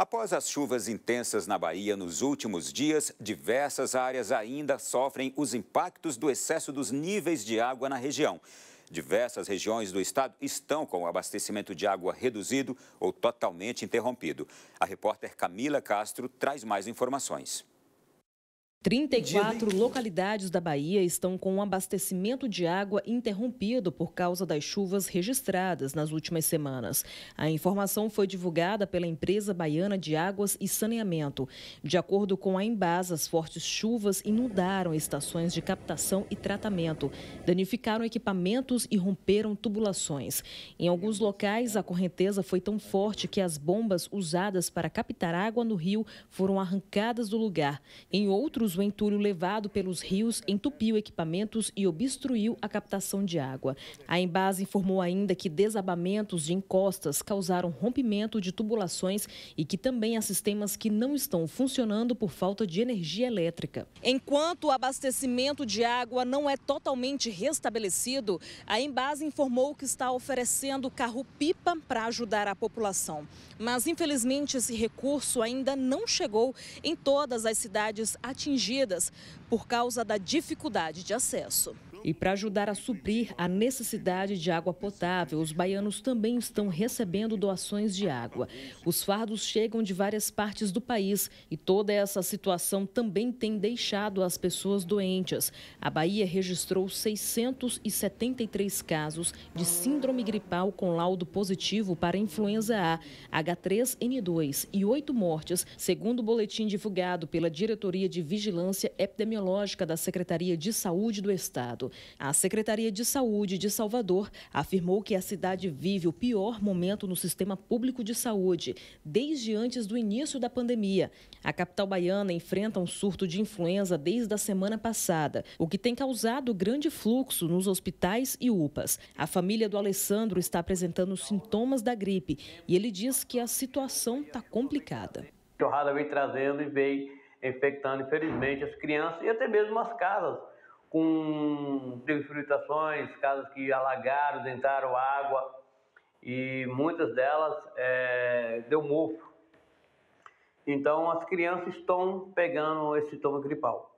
Após as chuvas intensas na Bahia nos últimos dias, diversas áreas ainda sofrem os impactos do excesso dos níveis de água na região. Diversas regiões do estado estão com o abastecimento de água reduzido ou totalmente interrompido. A repórter Camila Castro traz mais informações. 34 localidades da Bahia estão com o abastecimento de água interrompido por causa das chuvas registradas nas últimas semanas. A informação foi divulgada pela empresa baiana de águas e saneamento. De acordo com a Embasa, as fortes chuvas inundaram estações de captação e tratamento, danificaram equipamentos e romperam tubulações. Em alguns locais, a correnteza foi tão forte que as bombas usadas para captar água no rio foram arrancadas do lugar. Em outros o entulho levado pelos rios entupiu equipamentos e obstruiu a captação de água. A Embase informou ainda que desabamentos de encostas causaram rompimento de tubulações e que também há sistemas que não estão funcionando por falta de energia elétrica. Enquanto o abastecimento de água não é totalmente restabelecido, a Embase informou que está oferecendo carro-pipa para ajudar a população. Mas, infelizmente, esse recurso ainda não chegou em todas as cidades atingidas atingidas por causa da dificuldade de acesso. E para ajudar a suprir a necessidade de água potável, os baianos também estão recebendo doações de água. Os fardos chegam de várias partes do país e toda essa situação também tem deixado as pessoas doentes. A Bahia registrou 673 casos de síndrome gripal com laudo positivo para influenza A, H3N2 e oito mortes, segundo o boletim divulgado pela Diretoria de Vigilância Epidemiológica da Secretaria de Saúde do Estado. A Secretaria de Saúde de Salvador afirmou que a cidade vive o pior momento no sistema público de saúde desde antes do início da pandemia. A capital baiana enfrenta um surto de influenza desde a semana passada, o que tem causado grande fluxo nos hospitais e UPAs. A família do Alessandro está apresentando sintomas da gripe e ele diz que a situação está complicada. Torrada vem trazendo e vem infectando, infelizmente, as crianças e até mesmo as casas com infiltrações, casas que alagaram, entraram água e muitas delas é, deu mofo. Então as crianças estão pegando esse sintoma gripal.